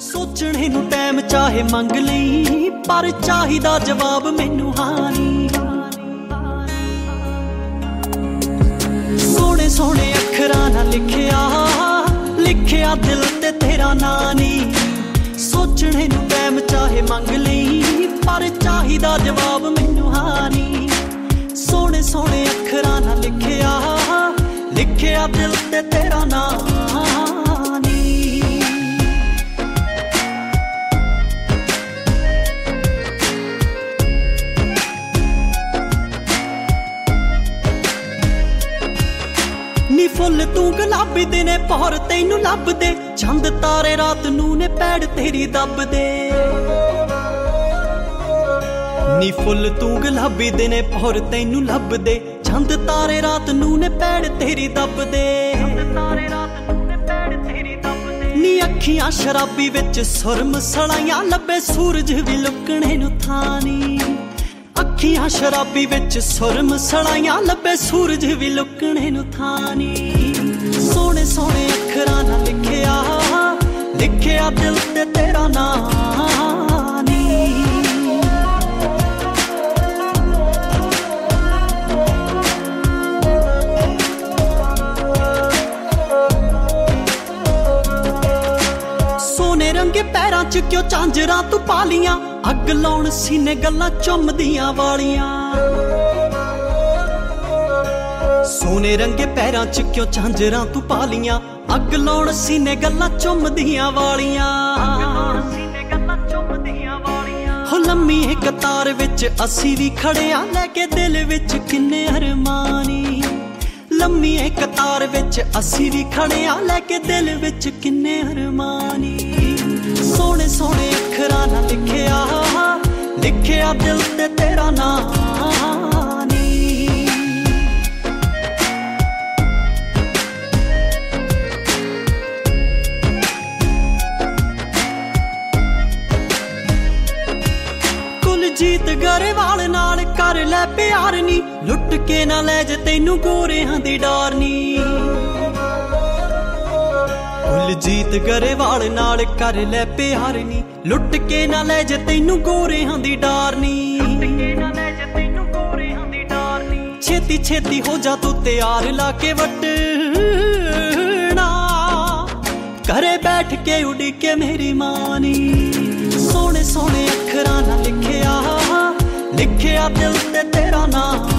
ਸੋਚਣੇ ਨੂੰ ਟਾਈਮ ਚਾਹੇ ਮੰਗ ਲਈ, ਪਰ ਚਾਹੀਦਾ ਜਵਾਬ ਮੈਨੂੰ ਹਾਨੀ ਸੋਹਣੇ ਸੋਹਣੇ ਅੱਖਰਾਂ ਨਾਲ ਲਿਖਿਆ ਲਿਖਿਆ ਦਿਲ ਤੇ ਤੇਰਾ ਨਾਂ ਨੀ। ਸੋਚਣੇ ਨੂੰ ਟਾਈਮ ਚਾਹੇ ਮੰਗ ਲਈ, ਪਰ ਚਾਹੀਦਾ ਜਵਾਬ ਮੈਨੂੰ ਹਾਨੀ ਸੋਹਣੇ ਸੋਹਣੇ ਅੱਖਰਾਂ ਨਾਲ ਲਿਖਿਆ ਲਿਖਿਆ ਦਿਲ ਨੀ ਫੁੱਲ ਤੂੰ ਗੁਲਾਬੀ ਦੇ ਨੇ ਪੌਰ ਤੈਨੂੰ ਲੱਭਦੇ। ਚੰਦ ਤਾਰੇ ਰਾਤ ਨੂੰ ਨੇ, ਪੈੜ ਤੇਰੀ ਦੱਬਦੇ ਨੀ ਫੁੱਲ ਤੂੰ ਗੁਲਾਬੀ ਦੇ ਨੇ ਪੌਰ ਤੈਨੂੰ ਲੱਭਦੇ। ਚੰਦ ਤਾਰੇ ਰਾਤ ਨੂੰ ਨੇ, ਪੈੜ ਤੇਰੀ ਦੱਬਦੇ ਨੀ ਅੱਖੀਆਂ ਸ਼ਰਾਬੀ ਵਿੱਚ ਸੁਰਮ ਸੜਾਈਆਂ ਲੱਭੇ ਸੂਰਜ ਵੀ ਲੁਕਣੇ ਨੂੰ ਥਾਂ ਅੱਖੀਆਂ ਸ਼ਰਾਬੀ ਵਿੱਚ ਸੁਰਮ ਸੜਾਈਆਂ ਲੱਭੇ ਸੂਰਜ ਵੀ ਲੁਕਣੇ ਨੂੰ ਥਾਨੀ। ਸੋਹਣੇ ਸੋਹਣੇ ਅੱਖਰਾਂ ਨਾਲ ਲਿਖਿਆ ਲਿਖਿਆ ਦਿਲ ਤੇ ਤੇਰਾ ਨਾਂ। ਸੋਨੇ ਪੈਰਾਂ 'ਚ ਕਿਉਂ ਚਾਂਜਰਾਂ ਤੂੰ ਪਾਲੀਆਂ ਅੱਗ ਲਾਉਣ ਸੀਨੇ ਗੱਲਾਂ ਚੁੰਮਦੀਆਂ ਵਾਲੀਆਂ। ਸੋਨੇ ਰੰਗੇ ਪੈਰਾਂ 'ਚ ਕਿਉਂ ਚਾਂਜਰਾਂ ਤੂੰ ਪਾਲੀਆਂ ਅੱਗ ਲਾਉਣ ਸੀਨੇ ਗੱਲਾਂ ਚੁੰਮਦੀਆਂ ਵਾਲੀਆਂ। ਹੋ ਲੰਮੀ ਇੱਕ ਕਤਾਰ ਵਿੱਚ ਅਸੀਂ ਵੀ ਖੜਿਆ ਲੈ ਕੇ ਦਿਲ ਵਿੱਚ ਕਿੰਨੇ ਅਰਮਾਨੀ। ਲੰਮੀ ਇੱਕ ਕਤਾਰ ਵਿੱਚ ਅਸੀਂ ਵੀ ਖੜਿਆ ਲੈ ਕੇ ਦਿਲ ਵਿੱਚ ਕਿੰਨੇ ਅਰਮਾਨੀ। ਸੋਹਣੇ ਸੋਹਣੇ ਅੱਖਰਾਂ ਨਾਲ ਲਿਖਿਆ ਲਿਖਿਆ ਦਿਲ ਤੇ ਤੇਰਾ ਨਾਂ ਨੀ। ਕੁਲਜੀਤ ਗਰੇਵਾਲ ਨਾਲ ਕਰ ਲੈ ਪਿਆਰ ਨੀ, ਲੁੱਟ ਕੇ ਨਾ ਲੈ ਜੇ ਤੈਨੂੰ ਗੋਰਿਆਂ ਦੀ ਡਾਰ ਨੀ। ਕੁਲਜੀਤ ਗਰੇਵਾਲ ਨਾਲ ਕਰ ਲੈ ਪਿਆਰ ਨੀ ਲੁੱਟ ਕੇ ਨਾ ਲੈ ਜੇ ਤੈਨੂੰ ਗੋਰਿਆਂ ਦੀ ਡਾਰ ਨੀ ਛੇਤੀ ਛੇਤੀ ਹੋ ਜਾ ਤੂੰ ਤਿਆਰ ਲਾ ਕੇ ਵਟਣਾ। ਘਰੇ ਬੈਠ ਕੇ ਉਡੀ ਕੇ ਮੇਰੀ ਮਾਨੀ। ਸੋਹਣੇ ਸੋਹਣੇ ਅੱਖਰਾਂ ਨਾਲ ਲਿਖਿਆ ਲਿਖਿਆ ਦਿਲ ਤੇ ਤੇਰਾ ਨਾਂ